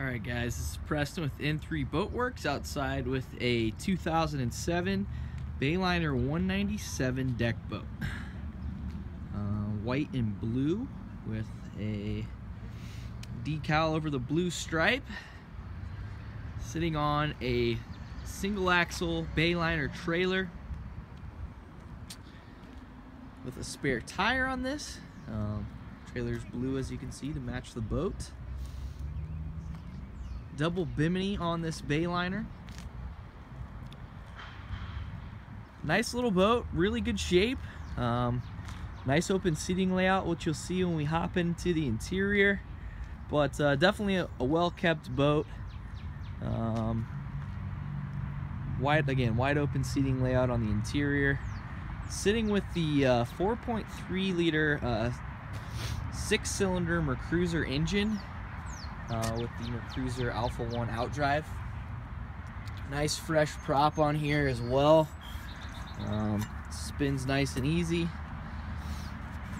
Alright guys, this is Preston with N3 Boatworks outside with a 2007 Bayliner 197 deck boat. Uh, white and blue with a decal over the blue stripe. Sitting on a single axle Bayliner trailer with a spare tire on this. Um, trailer's blue as you can see to match the boat double bimini on this Bayliner. Nice little boat, really good shape. Um, nice open seating layout, which you'll see when we hop into the interior. But uh, definitely a, a well-kept boat. Um, wide again, wide open seating layout on the interior. Sitting with the uh, 4.3 liter uh, six-cylinder Mercruiser engine uh, with the Mercruiser Alpha 1 outdrive. Nice fresh prop on here as well. Um, spins nice and easy.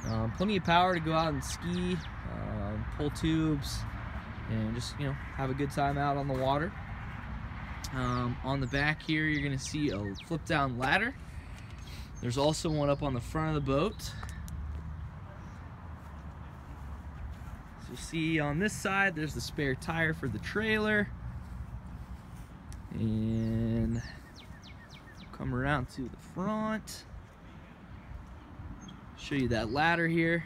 Um, plenty of power to go out and ski, uh, pull tubes, and just you know have a good time out on the water. Um, on the back here, you're gonna see a flip down ladder. There's also one up on the front of the boat. So see on this side, there's the spare tire for the trailer. And come around to the front. Show you that ladder here.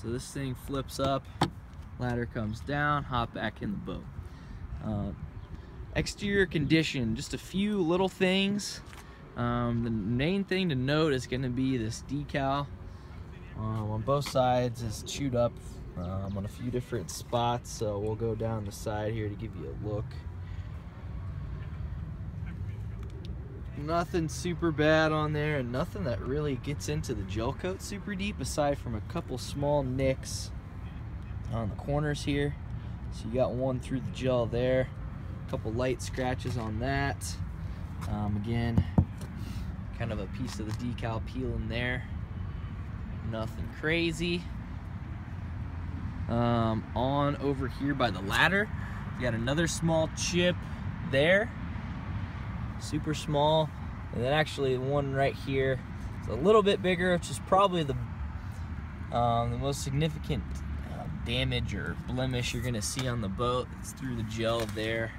So this thing flips up, ladder comes down, hop back in the boat. Uh, exterior condition, just a few little things. Um, the main thing to note is going to be this decal uh, on both sides is chewed up um, on a few different spots. So we'll go down the side here to give you a look. Nothing super bad on there and nothing that really gets into the gel coat super deep aside from a couple small nicks on the corners here. So you got one through the gel there, a couple light scratches on that. Um, again, kind of a piece of the decal peeling there. Nothing crazy um, on over here by the ladder. Got another small chip there, super small. And then actually one right here is a little bit bigger, which is probably the, um, the most significant uh, damage or blemish you're gonna see on the boat. It's through the gel there.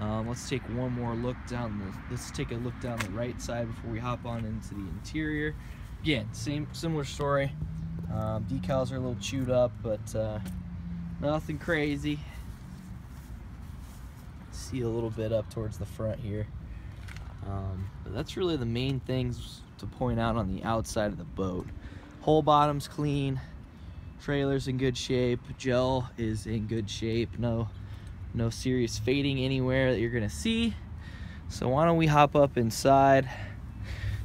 Um, let's take one more look down the, let's take a look down the right side before we hop on into the interior. Again, same, similar story. Um, decals are a little chewed up, but uh, nothing crazy. See a little bit up towards the front here. Um, that's really the main things to point out on the outside of the boat. Whole bottom's clean, trailer's in good shape, gel is in good shape, no, no serious fading anywhere that you're gonna see. So why don't we hop up inside,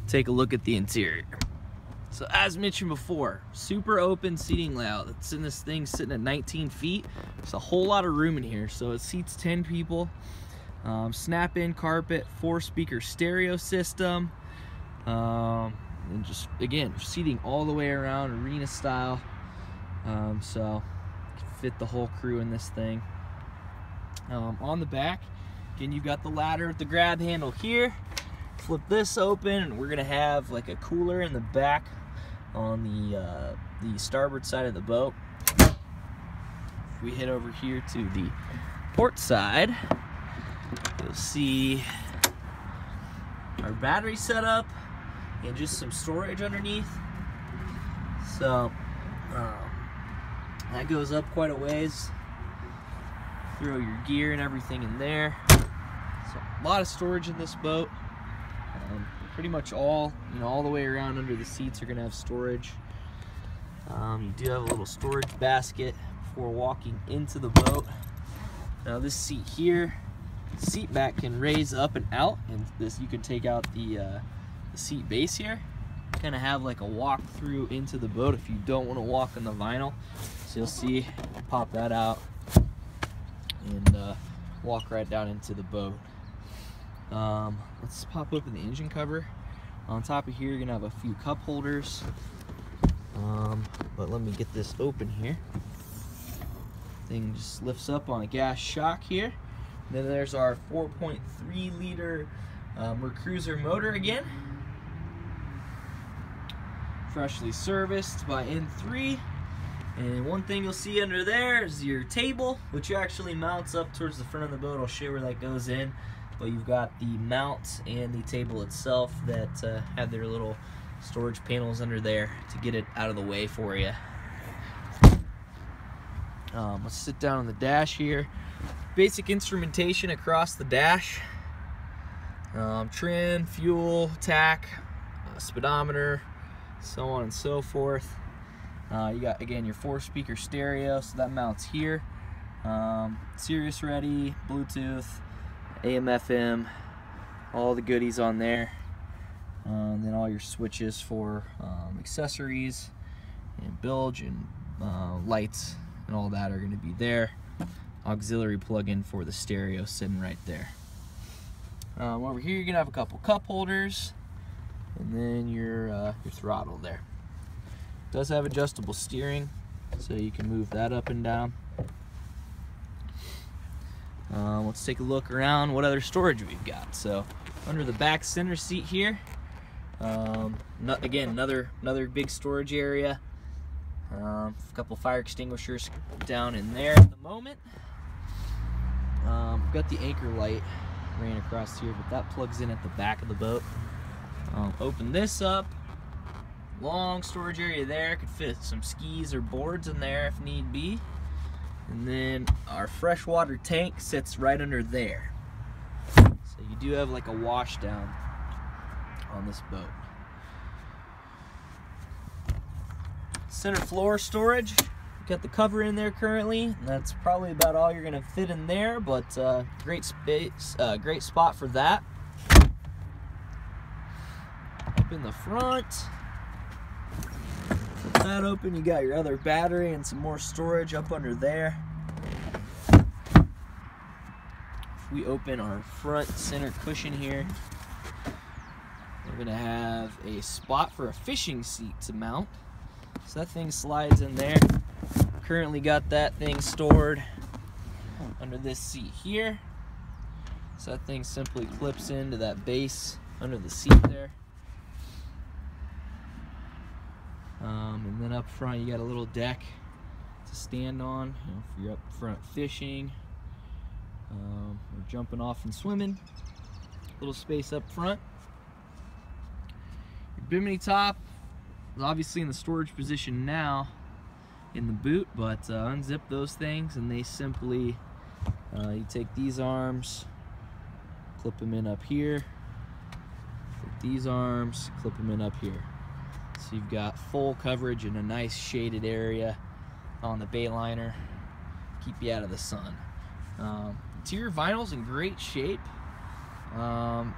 take a look at the interior. So as mentioned before, super open seating layout. That's in this thing sitting at 19 feet. There's a whole lot of room in here. So it seats 10 people. Um, snap-in carpet, four speaker stereo system. Um, and just, again, seating all the way around, arena style. Um, so fit the whole crew in this thing. Um, on the back, again, you've got the ladder with the grab handle here flip this open and we're gonna have like a cooler in the back on the uh, the starboard side of the boat. If we head over here to the port side, you'll see our battery setup and just some storage underneath. So um, that goes up quite a ways. Throw your gear and everything in there. So a lot of storage in this boat. Pretty much all, you know, all the way around under the seats are gonna have storage. Um, you do have a little storage basket before walking into the boat. Now this seat here, seat back can raise up and out, and this you can take out the, uh, the seat base here. Kind of have like a walk through into the boat if you don't want to walk on the vinyl. So you'll see, pop that out and uh, walk right down into the boat. Um, let's pop open the engine cover. On top of here, you're gonna have a few cup holders. Um, but let me get this open here. Thing just lifts up on a gas shock here. And then there's our 4.3 liter um, Cruiser motor again. Freshly serviced by N3. And one thing you'll see under there is your table, which actually mounts up towards the front of the boat. I'll show you where that goes in. But you've got the mount and the table itself that uh, have their little storage panels under there to get it out of the way for you. Um, let's sit down on the dash here. Basic instrumentation across the dash. Um, trim, fuel, tach, uh, speedometer, so on and so forth. Uh, you got, again, your four speaker stereo, so that mounts here. Um, Sirius ready, Bluetooth, AM, FM, all the goodies on there. And then all your switches for um, accessories and bilge and uh, lights and all that are going to be there. Auxiliary plug-in for the stereo sitting right there. Um, over here you're going to have a couple cup holders and then your, uh, your throttle there. It does have adjustable steering so you can move that up and down. Um, let's take a look around what other storage we've got. So under the back center seat here, um, again, another another big storage area. Um, a couple fire extinguishers down in there at the moment. Um, got the anchor light ran across here, but that plugs in at the back of the boat. Um, open this up. Long storage area there. Could fit some skis or boards in there if need be. And then our freshwater tank sits right under there. So you do have like a wash down on this boat. Center floor storage. Got the cover in there currently. That's probably about all you're gonna fit in there, but uh, great space, uh, great spot for that. Up in the front. That open, you got your other battery and some more storage up under there. If we open our front center cushion here, we're gonna have a spot for a fishing seat to mount. So that thing slides in there. Currently got that thing stored under this seat here. So that thing simply clips into that base under the seat there. Um, and then up front you got a little deck to stand on you know, if you're up front fishing um, or jumping off and swimming. Little space up front. Your bimini top is obviously in the storage position now in the boot, but uh, unzip those things and they simply, uh, you take these arms, clip them in up here, these arms, clip them in up here. So you've got full coverage in a nice shaded area on the Bayliner, keep you out of the sun. Um, interior vinyl's in great shape. Um,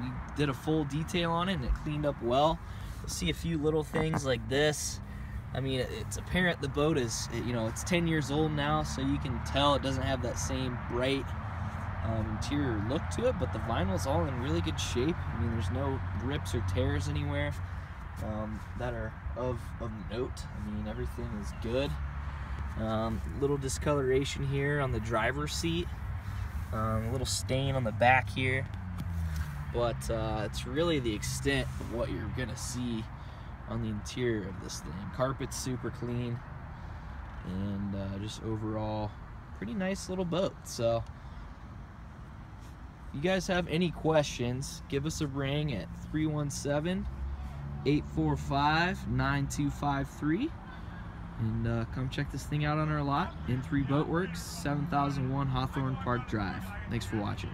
we did a full detail on it and it cleaned up well. You'll see a few little things like this. I mean, it's apparent the boat is, you know, it's 10 years old now, so you can tell it doesn't have that same bright um, interior look to it, but the vinyl's all in really good shape. I mean, there's no rips or tears anywhere um, that are of, of note. I mean, everything is good. Um, little discoloration here on the driver's seat. Um, a little stain on the back here. But uh, it's really the extent of what you're to see on the interior of this thing. Carpet's super clean. And uh, just overall, pretty nice little boat. So, if you guys have any questions, give us a ring at 317 845 9253 and uh, come check this thing out on our lot N3 Boatworks 7001 Hawthorne Park Drive. Thanks for watching.